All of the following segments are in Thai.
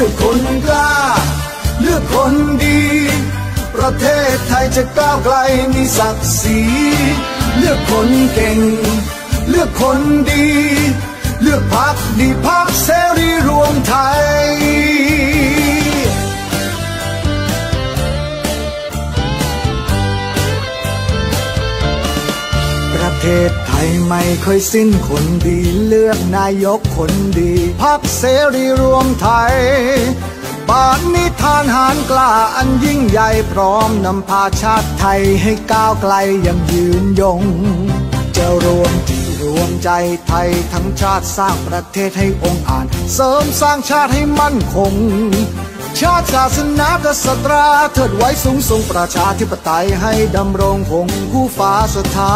ือกคนกล้า เลือกคนดี ประเทศไทยจะก้าวไกลมีศักดิ์ศรีเลือกคนเก่ง เลือกคนดี เลือกพักดีพักเสรีรวมไทย เทศไทยไม่เคยสิ้นคนดีเลือกนายกคนดีพักเสรีรวมไทยปานนิทานหารกล้าอันยิ่งใหญ่พร้อมนำพาชาติไทยให้ก้าวไกลยังยืนยง จะรวมจิตรวมใจไทยทั้งชาติสร้างประเทศให้องค์อาจเสริมสร้างชาติให้มั่นคง ชาติศาสนากษัตราเถิดไว้สูงส่งประชาธิปไตยให้ดำรงคงคู่ฟ้าสถา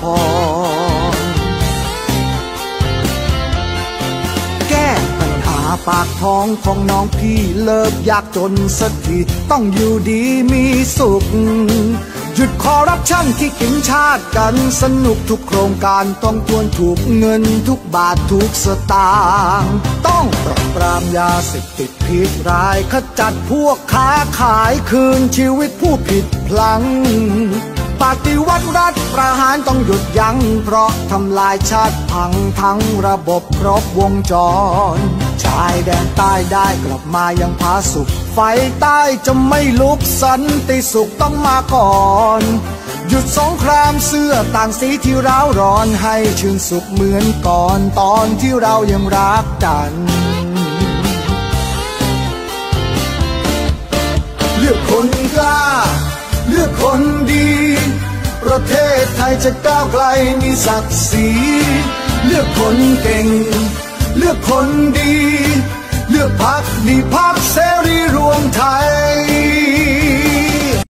พรแก้ปัญหาปากท้องของน้องพี่เลิกยากจนสักทีต้องอยู่ดีมีสุข หยุดคอร์รัปชันที่กินชาติกันสนุกทุกโครงการต้องทวนถูกเงินทุกบาททุกสตางค์ต้องปราบปรามยาเสพติดพิษร้ายขจัดพวกค้าขายคืนชีวิตผู้ผิดพลังปฏิวัติรัฐประหารต้องหยุดยัง้งเพราะทำลายชาติพังทั้งระบบครบวงจรชา แดนใต้ได้กลับมายังผาสุข ไฟใต้จะไม่ลุกสันติสุขต้องมาก่อน หยุดสงครามเสื้อต่างสีที่ร้าวร้อนให้ชื่นสุขเหมือนก่อนตอนที่เรายังรักกันเลือกคนกล้า เลือกคนดี ประเทศไทยจะก้าวไกลมีศักดิ์ศรีเลือกคนเก่ง เลือกคนดี พักดีพักเสรีรวมไทย